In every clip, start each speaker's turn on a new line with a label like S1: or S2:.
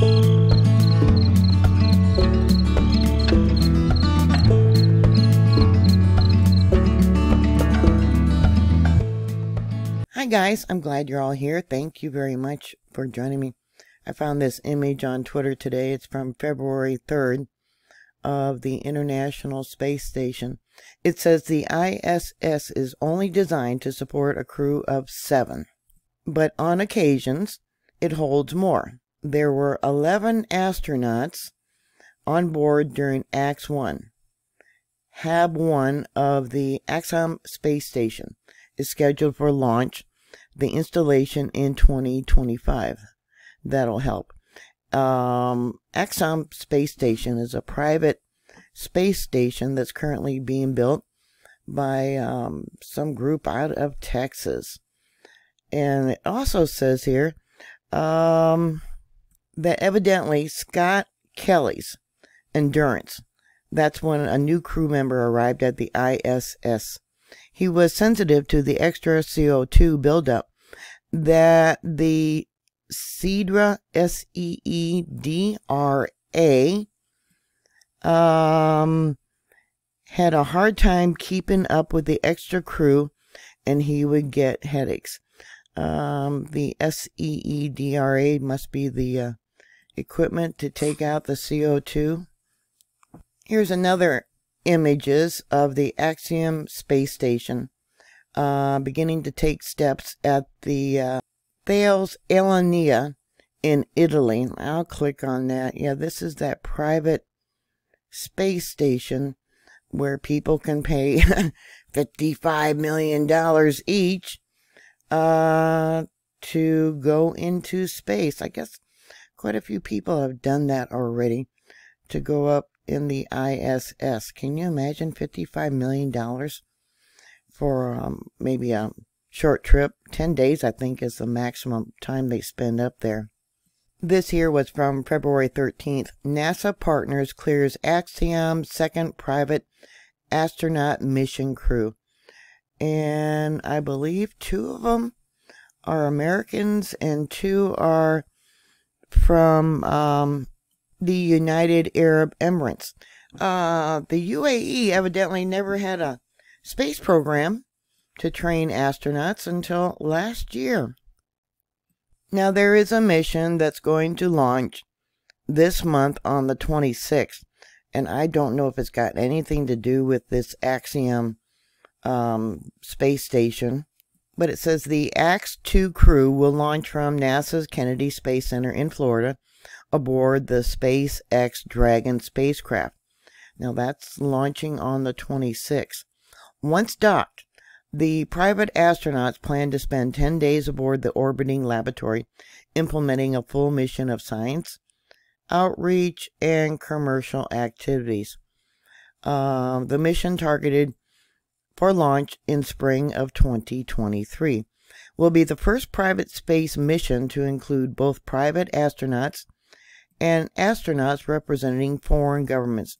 S1: Hi guys, I'm glad you're all here. Thank you very much for joining me. I found this image on Twitter today. It's from February 3rd of the International Space Station. It says the ISS is only designed to support a crew of seven, but on occasions it holds more. There were 11 astronauts on board during AX 1. HAB 1 of the Axiom Space Station is scheduled for launch the installation in 2025. That'll help. Um, Axiom Space Station is a private space station that's currently being built by um, some group out of Texas. And it also says here um, that evidently Scott Kelly's Endurance, that's when a new crew member arrived at the ISS. He was sensitive to the extra CO2 buildup that the Seedra, S E E D R A, um, had a hard time keeping up with the extra crew and he would get headaches. Um, the S E E D R A must be the uh, equipment to take out the CO2. Here's another images of the Axiom space station uh, beginning to take steps at the uh, Thales Alenia in Italy. I'll click on that. Yeah, this is that private space station where people can pay $55 million each uh, to go into space. I guess quite a few people have done that already to go up in the ISS. Can you imagine $55 million for um, maybe a short trip? 10 days, I think, is the maximum time they spend up there. This here was from February 13th. NASA partners clears Axiom second private astronaut mission crew. And I believe two of them are Americans and two are from um, the United Arab Emirates. Uh, the UAE evidently never had a space program to train astronauts until last year. Now, there is a mission that's going to launch this month on the 26th, and I don't know if it's got anything to do with this Axiom um, space station, but it says the AX 2 crew will launch from NASA's Kennedy Space Center in Florida aboard the SpaceX Dragon spacecraft. Now, that's launching on the 26th. Once docked, the private astronauts plan to spend 10 days aboard the orbiting laboratory, implementing a full mission of science, outreach, and commercial activities. Uh, the mission targeted for launch in spring of 2023 will be the first private space mission to include both private astronauts and astronauts representing foreign governments,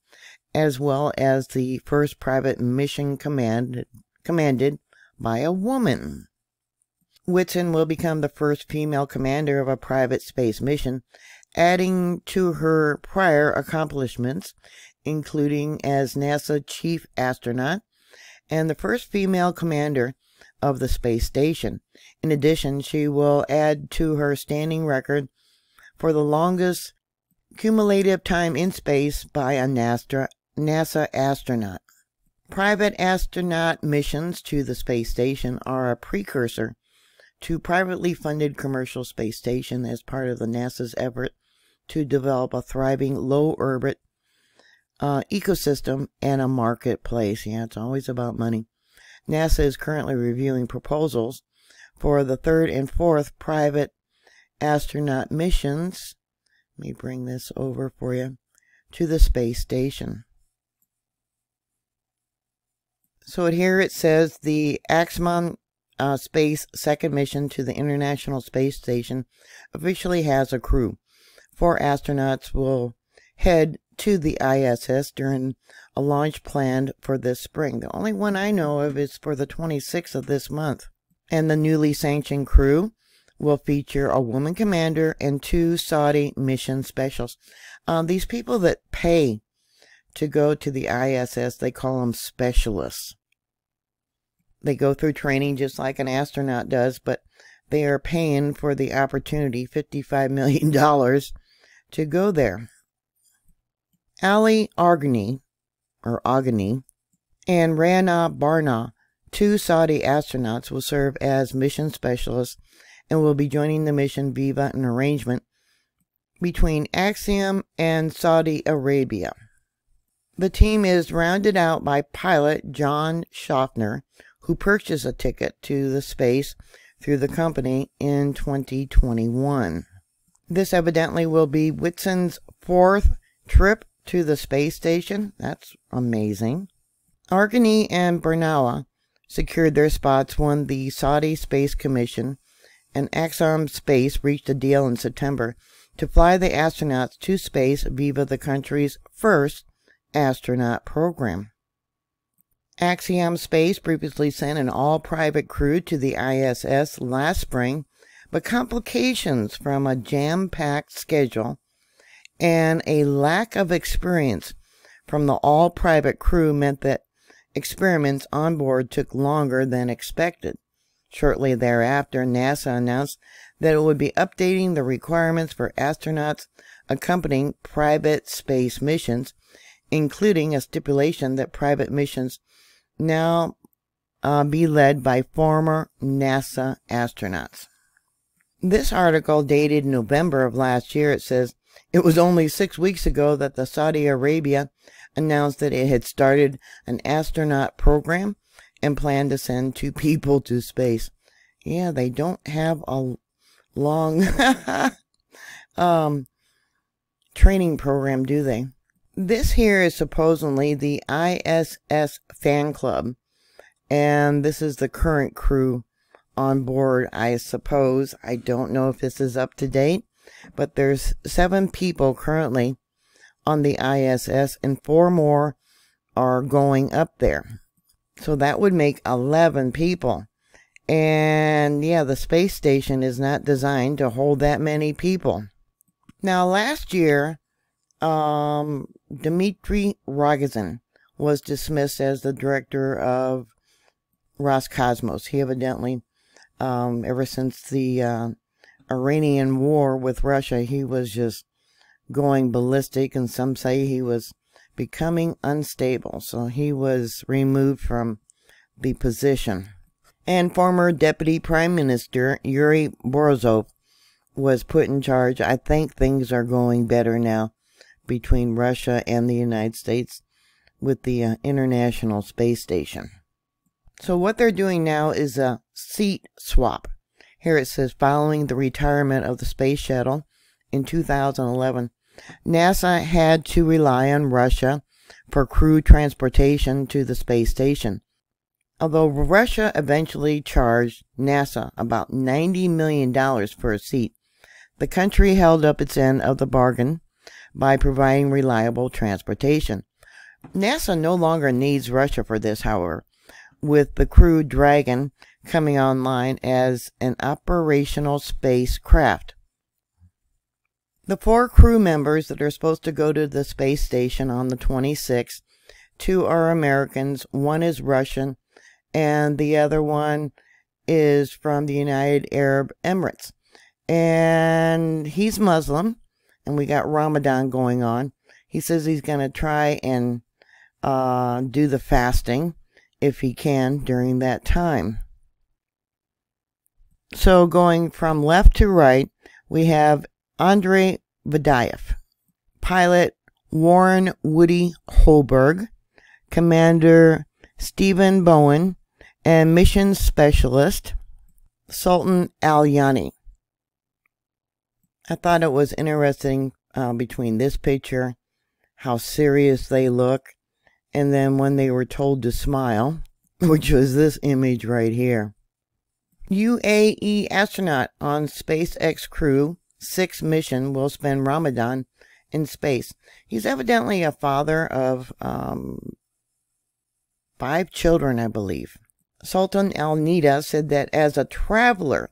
S1: as well as the first private mission command commanded by a woman. Whitson will become the first female commander of a private space mission, adding to her prior accomplishments, including as NASA chief astronaut and the first female commander of the space station. In addition, she will add to her standing record for the longest cumulative time in space by a NASA, NASA astronaut. Private astronaut missions to the space station are a precursor to privately funded commercial space station as part of the NASA's effort to develop a thriving low orbit uh, ecosystem and a marketplace. Yeah, it's always about money. NASA is currently reviewing proposals for the third and fourth private astronaut missions. Let me bring this over for you to the space station. So here it says the Axiom uh, Space second mission to the International Space Station officially has a crew. Four astronauts will head to the ISS during a launch planned for this spring. The only one I know of is for the 26th of this month. And the newly sanctioned crew will feature a woman commander and two Saudi mission specials. Uh, these people that pay to go to the ISS, they call them specialists. They go through training just like an astronaut does, but they are paying for the opportunity, $55 million, to go there. Ali Argani, or Agani, and Rana Barna, two Saudi astronauts, will serve as mission specialists and will be joining the mission via an arrangement between Axiom and Saudi Arabia. The team is rounded out by pilot John Shoffner, who purchased a ticket to the space through the company in 2021. This evidently will be Whitson's fourth trip to the space station. That's amazing. Argani and Bernawa secured their spots when the Saudi Space Commission and Axiom Space reached a deal in September to fly the astronauts to space via the country's first astronaut program. Axiom Space previously sent an all-private crew to the ISS last spring, but complications from a jam-packed schedule and a lack of experience from the all-private crew meant that experiments on board took longer than expected. Shortly thereafter, NASA announced that it would be updating the requirements for astronauts accompanying private space missions, including a stipulation that private missions now uh, be led by former NASA astronauts. This article dated November of last year. It says it was only six weeks ago that the Saudi Arabia announced that it had started an astronaut program and planned to send two people to space. Yeah, they don't have a long um, training program, do they? This here is supposedly the ISS fan club, and this is the current crew on board, I suppose. I don't know if this is up to date, but there's seven people currently on the ISS, and four more are going up there. So that would make 11 people. And yeah, the space station is not designed to hold that many people. Now, last year, um, Dmitry Rogozin was dismissed as the director of Roscosmos. He evidently, um, ever since the uh, Iranian war with Russia, he was just going ballistic, and some say he was becoming unstable. So he was removed from the position. And former Deputy Prime Minister Yuri Borisov was put in charge. I think things are going better now between Russia and the United States with the uh, International Space Station. So what they're doing now is a seat swap. Here it says following the retirement of the space shuttle in 2011, NASA had to rely on Russia for crew transportation to the space station. Although Russia eventually charged NASA about $90 million for a seat, the country held up its end of the bargain by providing reliable transportation. NASA no longer needs Russia for this, however, with the Crew Dragon coming online as an operational spacecraft. The four crew members that are supposed to go to the space station on the 26th, two are Americans, one is Russian, and the other one is from the United Arab Emirates. And he's Muslim, and we got Ramadan going on. He says he's going to try and uh, do the fasting if he can during that time. So going from left to right, we have Andre Fedyaev, pilot Warren Woody Hoburg, Commander Stephen Bowen, and mission specialist Sultan Al Neyadi. I thought it was interesting uh, between this picture, how serious they look, and then when they were told to smile, which was this image right here. UAE astronaut on SpaceX Crew 6 mission will spend Ramadan in space. He's evidently a father of um, five children, I believe. Sultan Al Neyadi said that as a traveler,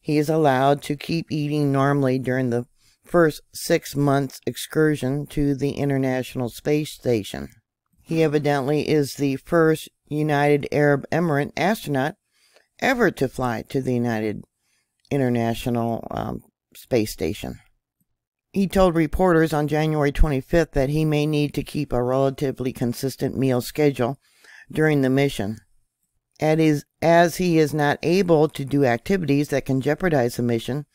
S1: he is allowed to keep eating normally during the first six months excursion to the International Space Station. He evidently is the first United Arab Emirate astronaut ever to fly to the United International um, Space Station. He told reporters on January 25th that he may need to keep a relatively consistent meal schedule during the mission. As he is not able to do activities that can jeopardize the mission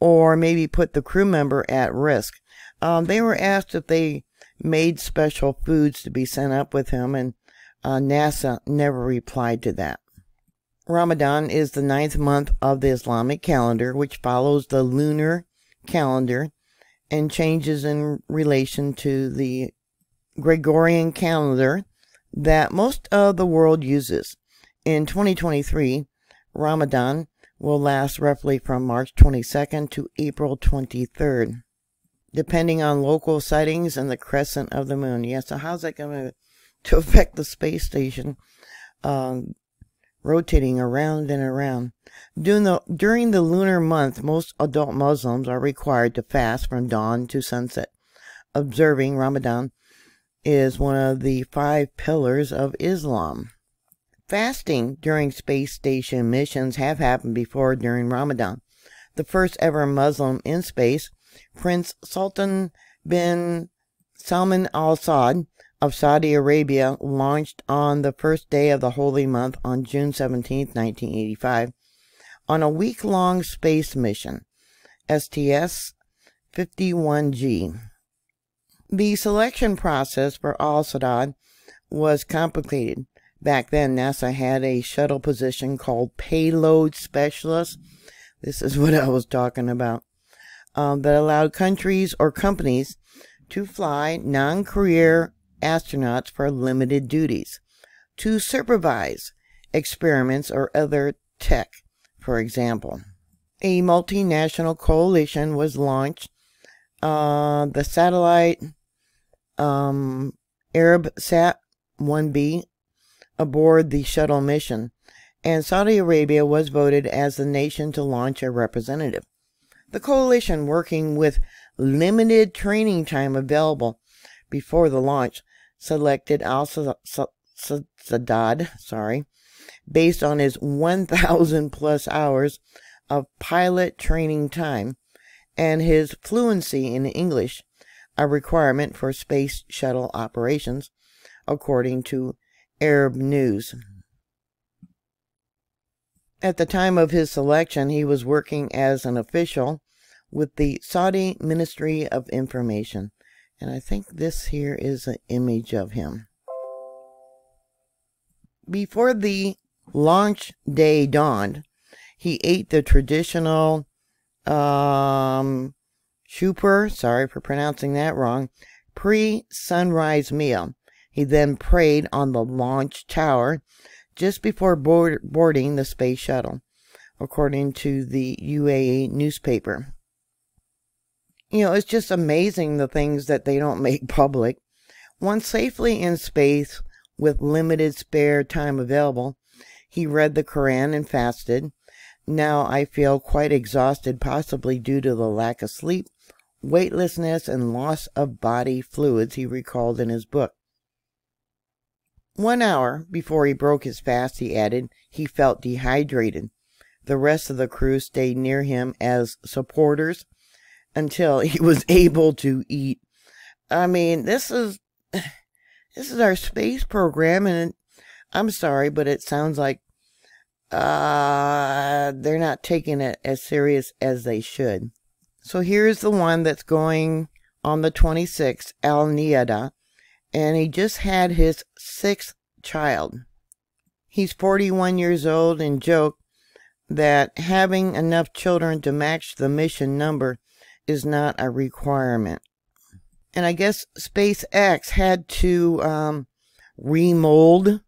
S1: or maybe put the crew member at risk. Um, they were asked if they made special foods to be sent up with him, and uh, NASA never replied to that. Ramadan is the ninth month of the Islamic calendar, which follows the lunar calendar and changes in relation to the Gregorian calendar that most of the world uses. In 2023, Ramadan will last roughly from March 22nd to April 23rd depending on local sightings and the crescent of the moon. Yeah, so how's that going to affect the space station um, rotating around and around? During the, during the lunar month, most adult Muslims are required to fast from dawn to sunset. Observing Ramadan is one of the five pillars of Islam. Fasting during space station missions have happened before during Ramadan. The first ever Muslim in space Prince Sultan bin Salman al Saud of Saudi Arabia launched on the first day of the holy month on June 17, 1985, on a week long space mission, STS 51G. The selection process for Al Saud was complicated. Back then, NASA had a shuttle position called Payload Specialist. This is what I was talking about um, that allowed countries or companies to fly non career astronauts for limited duties, to supervise experiments or other tech, for example. A multinational coalition was launched. Uh, the satellite um, Arabsat 1B aboard the shuttle mission, and Saudi Arabia was voted as the nation to launch a representative. The coalition, working with limited training time available before the launch, selected Al Saud, sorry, based on his 1,000 plus hours of pilot training time and his fluency in English, a requirement for space shuttle operations, according to Arab News. At the time of his selection, he was working as an official with the Saudi Ministry of Information. And I think this here is an image of him. Before the launch day dawned, he ate the traditional um, shupur, sorry for pronouncing that wrong, pre-sunrise meal. He then prayed on the launch tower just before board, boarding the space shuttle, according to the UAE newspaper. You know, it's just amazing the things that they don't make public. Once safely in space with limited spare time available, he read the Quran and fasted. Now I feel quite exhausted, possibly due to the lack of sleep, weightlessness, and loss of body fluids, he recalled in his book. One hour before he broke his fast, he added, he felt dehydrated. The rest of the crew stayed near him as supporters until he was able to eat. I mean, this is this is our space program, and I'm sorry, but it sounds like uh, they're not taking it as serious as they should. So here's the one that's going on the 26th, Al Neyadi, and he just had his sixth child. He's 41 years old and joked that having enough children to match the mission number is not a requirement. And I guess SpaceX had to um, remold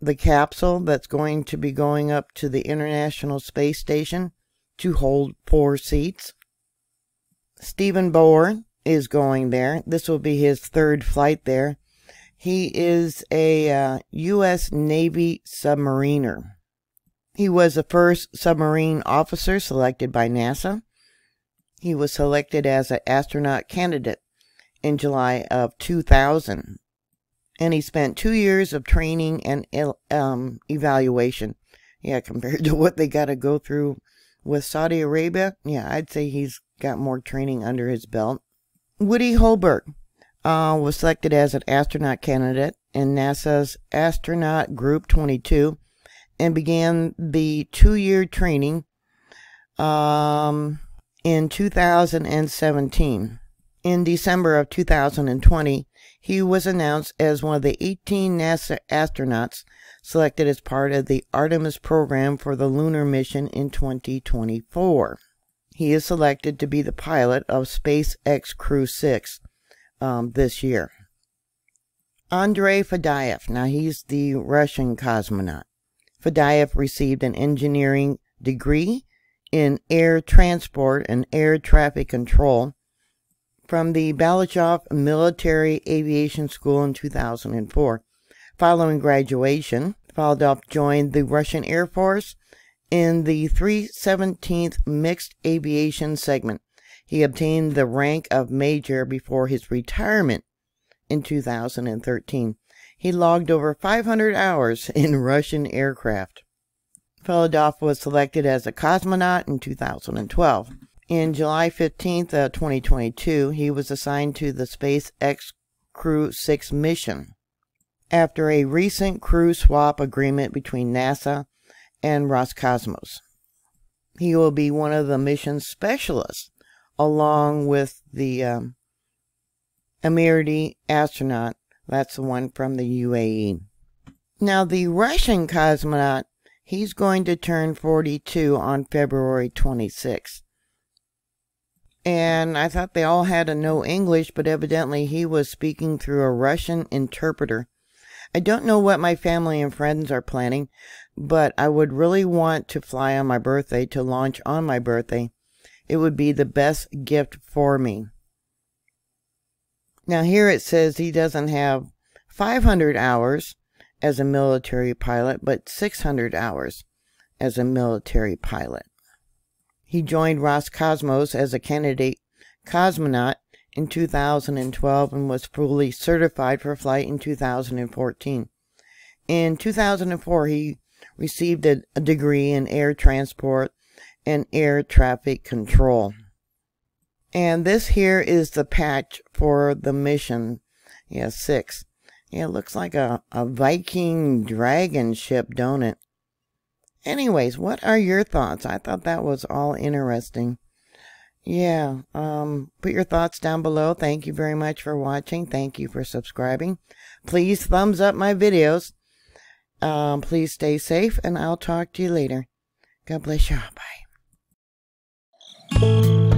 S1: the capsule that's going to be going up to the International Space Station to hold four seats. Stephen Bohr is going there. This will be his third flight there. He is a uh, U.S. Navy submariner. He was the first submarine officer selected by NASA. He was selected as an astronaut candidate in July of 2000. And he spent two years of training and um, evaluation. Yeah, compared to what they got to go through with Saudi Arabia, yeah, I'd say he's got more training under his belt. Woody Hoburg uh, was selected as an astronaut candidate in NASA's Astronaut Group 22 and began the two year training um, in 2017. In December of 2020, he was announced as one of the 18 NASA astronauts selected as part of the Artemis program for the lunar mission in 2024. He is selected to be the pilot of SpaceX Crew 6 um, this year. Andrei Fedyaev, now he's the Russian cosmonaut. Fedyaev received an engineering degree in air transport and air traffic control from the Balashov Military Aviation School in 2004. Following graduation, Fedyaev joined the Russian Air Force in the 317th Mixed Aviation Segment. He obtained the rank of major before his retirement in 2013. He logged over 500 hours in Russian aircraft. Fedyaev was selected as a cosmonaut in 2012. In July 15th, 2022, he was assigned to the SpaceX Crew 6 mission. After a recent crew swap agreement between NASA and Roscosmos. He will be one of the mission specialists, along with the um, Emirati astronaut. That's the one from the UAE. Now, the Russian cosmonaut, he's going to turn 42 on February 26th. And I thought they all had to know English, but evidently he was speaking through a Russian interpreter. I don't know what my family and friends are planning, but I would really want to fly on my birthday to launch on my birthday. It would be the best gift for me. Now, here it says he doesn't have 500 hours as a military pilot, but 600 hours as a military pilot. He joined Roscosmos as a candidate cosmonaut in 2012 and was fully certified for flight in 2014. In 2004, he received a, a degree in air transport and air traffic control. And this here is the patch for the mission. Yeah, six. It looks like a, a Viking dragon ship, don't it? Anyways, what are your thoughts? I thought that was all interesting. Yeah, um, put your thoughts down below. Thank you very much for watching. Thank you for subscribing. Please thumbs up my videos. Um, please stay safe, and I'll talk to you later. God bless y'all. Bye.